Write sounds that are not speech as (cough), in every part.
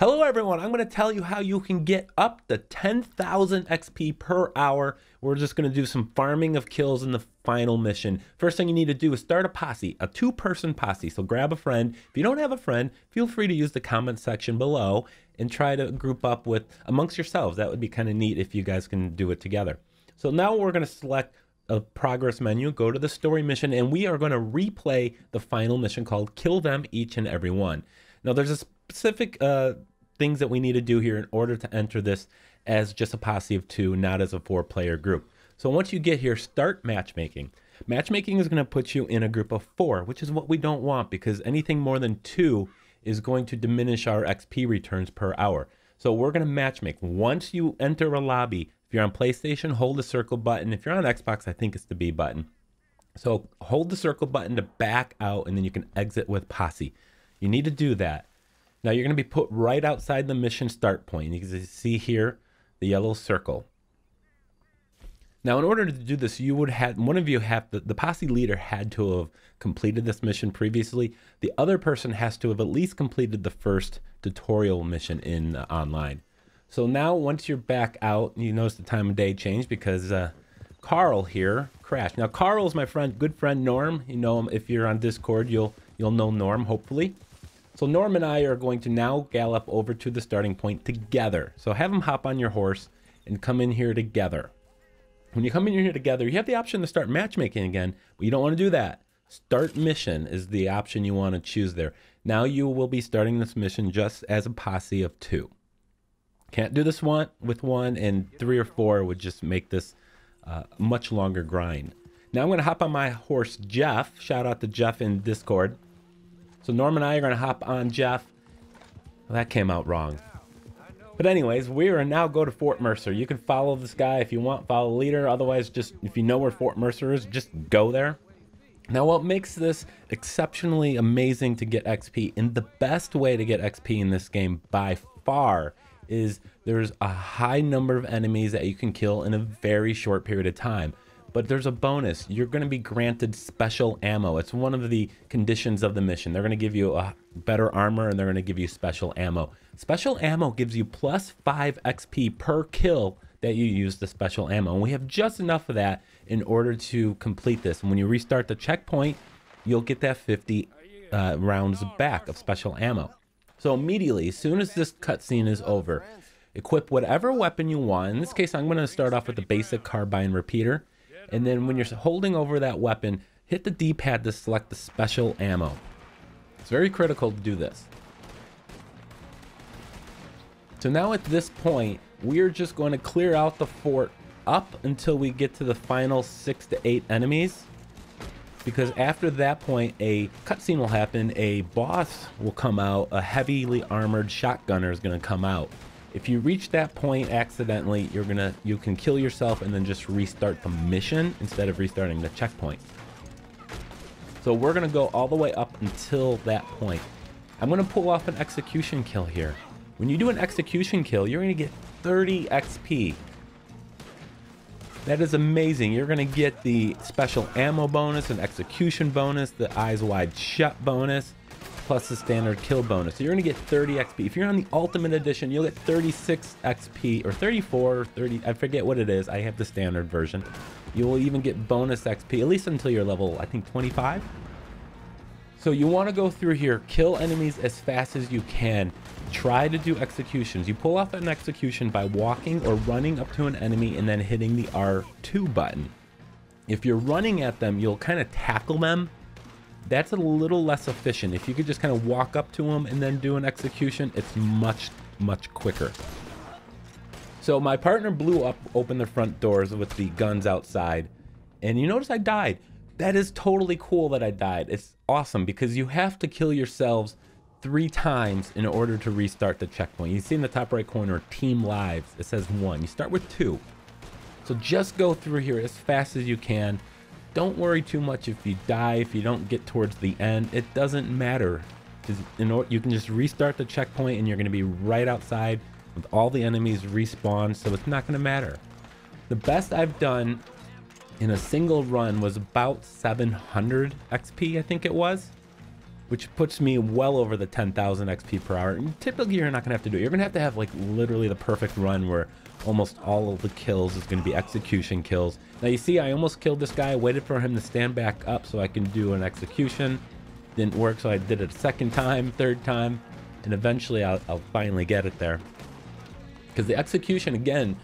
Hello everyone, I'm going to tell you how you can get up to 10,000 XP per hour. We're just going to do some farming of kills in the final mission. First thing you need to do is start a posse, a two person posse. So grab a friend. If you don't have a friend, feel free to use the comment section below and try to group up with amongst yourselves. That would be kind of neat if you guys can do it together. So now we're going to select a progress menu, go to the story mission, and we are going to replay the final mission called Kill Them Each and Every One. Now there's a specific uh, things that we need to do here in order to enter this as just a posse of two, not as a four player group. So once you get here, start matchmaking. Matchmaking is going to put you in a group of four, which is what we don't want because anything more than two is going to diminish our XP returns per hour. So we're going to matchmake. Once you enter a lobby, if you're on PlayStation, hold the circle button. If you're on Xbox, I think it's the B button. So hold the circle button to back out and then you can exit with posse. You need to do that. Now you're going to be put right outside the mission start point. You can see here the yellow circle. Now, in order to do this, you would have one of you have the, the posse leader had to have completed this mission previously. The other person has to have at least completed the first tutorial mission in uh, online. So now, once you're back out, you notice the time of day changed because uh, Carl here crashed. Now, Carl's my friend, good friend Norm. You know him if you're on Discord. You'll you'll know Norm hopefully. So Norm and I are going to now gallop over to the starting point together. So have him hop on your horse and come in here together. When you come in here together, you have the option to start matchmaking again, but you don't want to do that. Start mission is the option you want to choose there. Now you will be starting this mission just as a posse of two. Can't do this one with one, and three or four would just make this uh, much longer grind. Now I'm going to hop on my horse, Jeff. Shout out to Jeff in Discord. So Norm and I are going to hop on Jeff. Well, that came out wrong. But anyways, we are now go to Fort Mercer. You can follow this guy if you want, follow the leader. Otherwise, just if you know where Fort Mercer is, just go there. Now, what makes this exceptionally amazing to get XP, and the best way to get XP in this game by far, is there's a high number of enemies that you can kill in a very short period of time but there's a bonus. You're going to be granted special ammo. It's one of the conditions of the mission. They're going to give you a better armor and they're going to give you special ammo. Special ammo gives you plus 5 XP per kill that you use the special ammo. And we have just enough of that in order to complete this. And when you restart the checkpoint, you'll get that 50 uh, rounds back of special ammo. So immediately, as soon as this cutscene is over, equip whatever weapon you want. In this case, I'm going to start off with the basic carbine repeater. And then when you're holding over that weapon, hit the D-pad to select the special ammo. It's very critical to do this. So now at this point, we're just going to clear out the fort up until we get to the final six to eight enemies. Because after that point, a cutscene will happen, a boss will come out, a heavily armored shotgunner is going to come out. If you reach that point accidentally, you're gonna you can kill yourself and then just restart the mission instead of restarting the checkpoint. So we're gonna go all the way up until that point. I'm gonna pull off an execution kill here. When you do an execution kill, you're gonna get 30 XP. That is amazing. You're gonna get the special ammo bonus, an execution bonus, the eyes wide shut bonus, plus the standard kill bonus. So you're going to get 30 XP. If you're on the Ultimate Edition, you'll get 36 XP or 34 or 30. I forget what it is. I have the standard version. You will even get bonus XP, at least until you're level, I think, 25. So you want to go through here, kill enemies as fast as you can. Try to do executions. You pull off an execution by walking or running up to an enemy and then hitting the R2 button. If you're running at them, you'll kind of tackle them that's a little less efficient. If you could just kind of walk up to them and then do an execution, it's much, much quicker. So my partner blew up, opened the front doors with the guns outside, and you notice I died. That is totally cool that I died. It's awesome because you have to kill yourselves three times in order to restart the checkpoint. You see in the top right corner, team lives. It says one. You start with two. So just go through here as fast as you can don't worry too much if you die, if you don't get towards the end. It doesn't matter. Order, you can just restart the checkpoint and you're going to be right outside with all the enemies respawn, so it's not going to matter. The best I've done in a single run was about 700 XP, I think it was. Which puts me well over the 10,000 XP per hour. And typically, you're not going to have to do it. You're going to have to have like literally the perfect run where almost all of the kills is going to be execution kills. Now you see, I almost killed this guy. waited for him to stand back up so I can do an execution. Didn't work, so I did it a second time, third time, and eventually I'll, I'll finally get it there. Because the execution, again,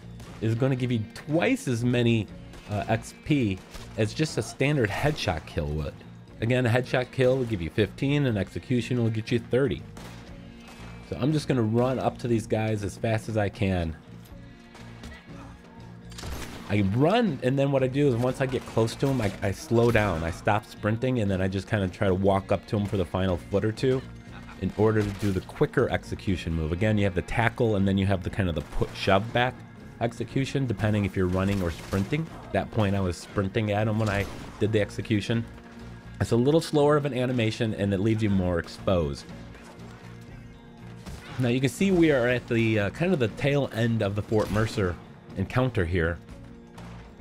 is going to give you twice as many uh, XP as just a standard headshot kill would. Again, a headshot kill will give you 15, and execution will get you 30. So I'm just going to run up to these guys as fast as I can. I run, and then what I do is once I get close to them, I, I slow down. I stop sprinting, and then I just kind of try to walk up to them for the final foot or two in order to do the quicker execution move. Again, you have the tackle, and then you have the kind of the put shove back execution, depending if you're running or sprinting. At that point, I was sprinting at him when I did the execution. It's a little slower of an animation, and it leaves you more exposed. Now you can see we are at the uh, kind of the tail end of the Fort Mercer encounter here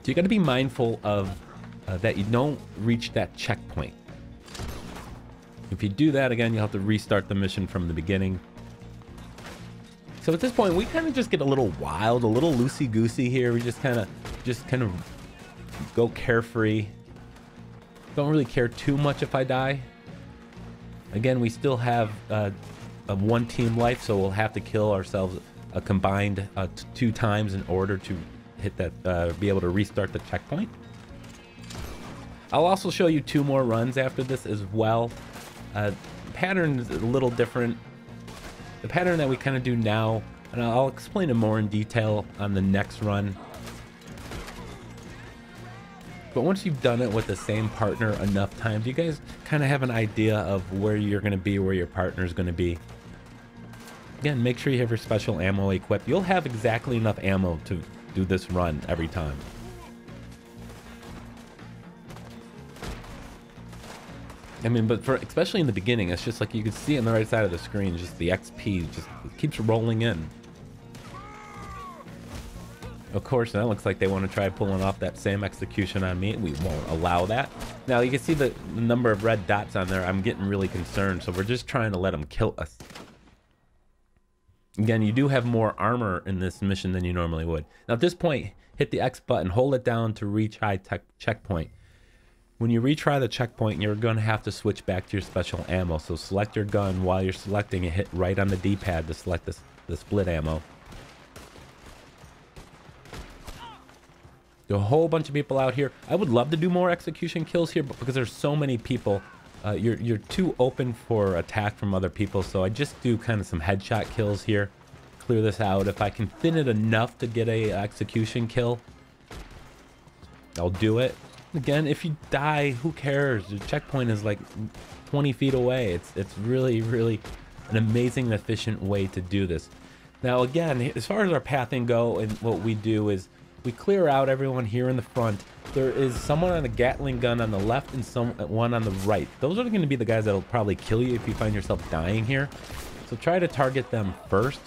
So you got to be mindful of uh, that you don't reach that checkpoint. If you do that again, you'll have to restart the mission from the beginning. So at this point, we kind of just get a little wild, a little loosey-goosey here. We just kind of, just kind of go carefree. Don't really care too much if I die. Again, we still have uh, a one team life, so we'll have to kill ourselves a combined uh, two times in order to hit that, uh, be able to restart the checkpoint. I'll also show you two more runs after this as well. Uh, pattern is a little different. The pattern that we kind of do now, and I'll explain it more in detail on the next run. But once you've done it with the same partner enough times, you guys kind of have an idea of where you're going to be, where your partner is going to be. Again, make sure you have your special ammo equipped. You'll have exactly enough ammo to do this run every time. I mean, but for especially in the beginning, it's just like you can see on the right side of the screen, just the XP just keeps rolling in. Of course, that looks like they want to try pulling off that same execution on me. We won't allow that. Now, you can see the number of red dots on there. I'm getting really concerned, so we're just trying to let them kill us. Again, you do have more armor in this mission than you normally would. Now at this point, hit the X button, hold it down to reach high tech checkpoint. When you retry the checkpoint, you're going to have to switch back to your special ammo. So select your gun while you're selecting it, hit right on the D-pad to select the split ammo. There are a whole bunch of people out here. I would love to do more execution kills here, but because there's so many people, uh, you're, you're too open for attack from other people, so I just do kind of some headshot kills here. Clear this out. If I can thin it enough to get a execution kill, I'll do it. Again, if you die, who cares? Your checkpoint is like 20 feet away. It's, it's really, really an amazing efficient way to do this. Now, again, as far as our pathing go, and what we do is we clear out everyone here in the front. There is someone on a Gatling gun on the left and someone on the right. Those are going to be the guys that'll probably kill you if you find yourself dying here. So try to target them first.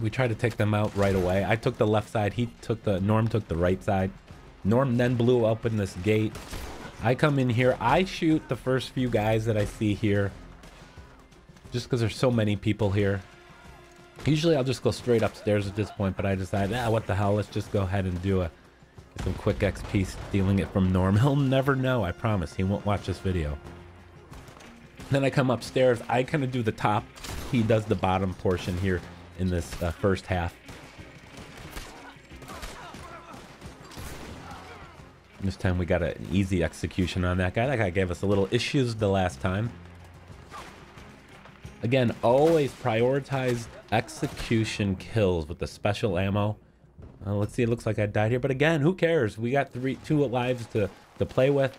We try to take them out right away. I took the left side. He took the... Norm took the right side. Norm then blew open this gate. I come in here. I shoot the first few guys that I see here. Just because there's so many people here. Usually I'll just go straight upstairs at this point, but I decided, ah, what the hell, let's just go ahead and do a get some quick XP stealing it from Norm. (laughs) He'll never know, I promise. He won't watch this video. Then I come upstairs. I kind of do the top. He does the bottom portion here in this uh, first half. This time we got an easy execution on that guy. That guy gave us a little issues the last time. Again, always prioritize execution kills with the special ammo. Uh, let's see, it looks like I died here, but again, who cares? We got three, two lives to, to play with.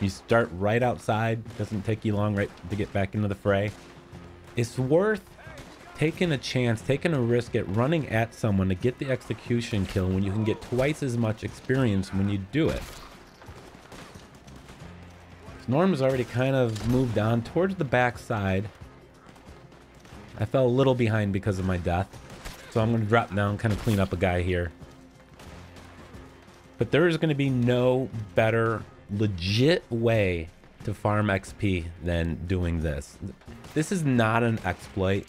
You start right outside. Doesn't take you long right to get back into the fray. It's worth taking a chance, taking a risk at running at someone to get the execution kill when you can get twice as much experience when you do it. Norm has already kind of moved on towards the back side. I fell a little behind because of my death. So I'm going to drop down, and kind of clean up a guy here. But there is going to be no better legit way to farm XP than doing this. This is not an exploit.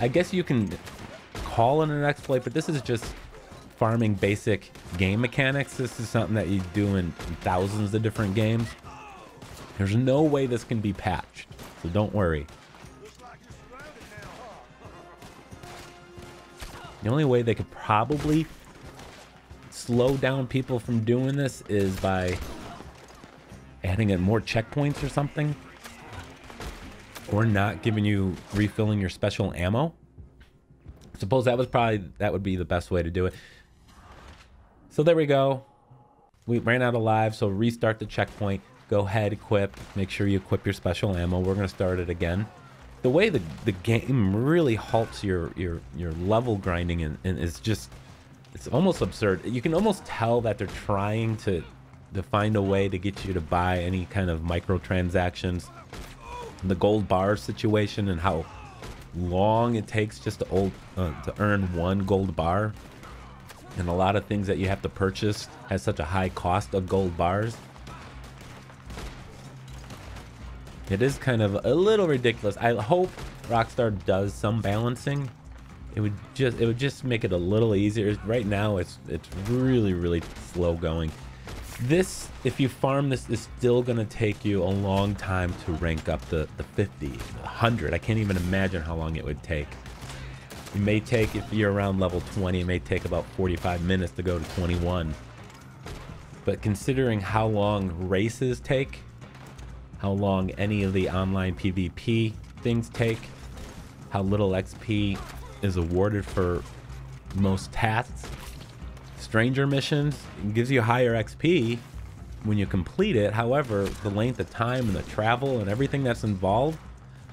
I guess you can call it an exploit, but this is just farming basic game mechanics. This is something that you do in thousands of different games. There's no way this can be patched, so don't worry. The only way they could probably slow down people from doing this is by adding in more checkpoints or something. Or not giving you refilling your special ammo. Suppose that was probably that would be the best way to do it. So there we go. We ran out of lives, so restart the checkpoint. Go ahead, equip. Make sure you equip your special ammo. We're gonna start it again. The way the, the game really halts your your your level grinding and, and is just it's almost absurd. You can almost tell that they're trying to to find a way to get you to buy any kind of microtransactions. The gold bar situation and how long it takes just to old uh, to earn one gold bar, and a lot of things that you have to purchase has such a high cost of gold bars. It is kind of a little ridiculous. I hope Rockstar does some balancing it would just it would just make it a little easier. Right now it's it's really really slow going. This if you farm this is still going to take you a long time to rank up the the 50, 100. I can't even imagine how long it would take. It may take if you're around level 20, it may take about 45 minutes to go to 21. But considering how long races take, how long any of the online PvP things take, how little XP is awarded for most tasks. Stranger missions gives you higher XP when you complete it. However, the length of time and the travel and everything that's involved,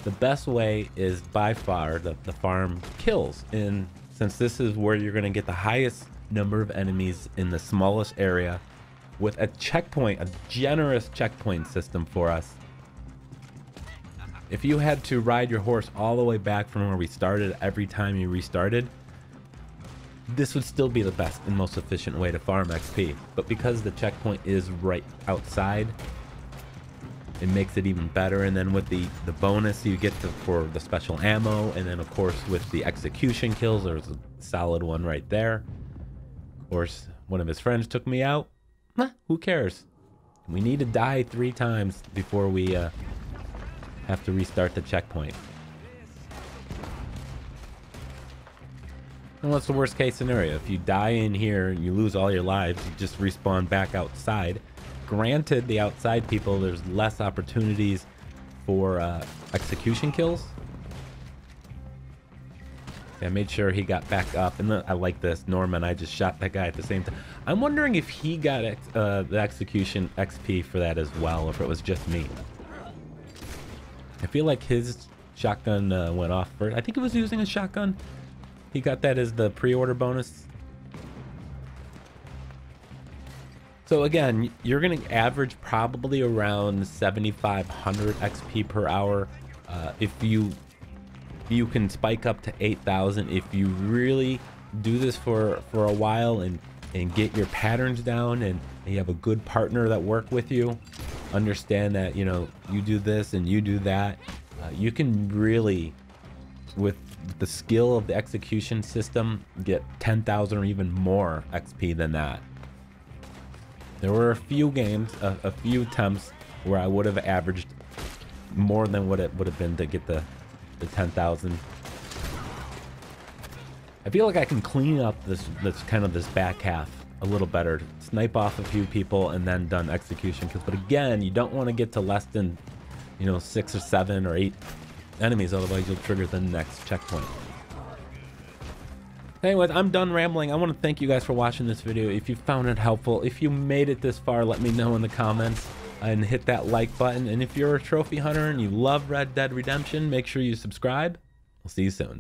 the best way is by far the, the farm kills. And since this is where you're going to get the highest number of enemies in the smallest area with a checkpoint, a generous checkpoint system for us, if you had to ride your horse all the way back from where we started every time you restarted, this would still be the best and most efficient way to farm XP. But because the checkpoint is right outside, it makes it even better. And then with the, the bonus you get for the special ammo, and then of course with the execution kills, there's a solid one right there. Of course, one of his friends took me out. Huh, who cares? We need to die three times before we uh, have to restart the checkpoint. And what's the worst case scenario? If you die in here and you lose all your lives, you just respawn back outside. Granted, the outside people, there's less opportunities for uh, execution kills. I made sure he got back up. And I like this. Norman, I just shot that guy at the same time. I'm wondering if he got uh, the execution XP for that as well, or if it was just me. I feel like his shotgun uh, went off first. I think he was using a shotgun. He got that as the pre-order bonus. So again, you're going to average probably around 7,500 XP per hour. Uh, if you you can spike up to 8,000 if you really do this for for a while and and get your patterns down and, and you have a good partner that work with you understand that you know you do this and you do that uh, you can really with the skill of the execution system get 10,000 or even more XP than that. There were a few games a, a few attempts where I would have averaged more than what it would have been to get the the 10,000 I feel like I can clean up this this kind of this back half a little better. Snipe off a few people and then done execution kills. But again, you don't want to get to less than, you know, six or seven or eight enemies. Otherwise, you'll trigger the next checkpoint. Anyways, I'm done rambling. I want to thank you guys for watching this video. If you found it helpful, if you made it this far, let me know in the comments and hit that like button. And if you're a trophy hunter and you love Red Dead Redemption, make sure you subscribe. We'll see you soon.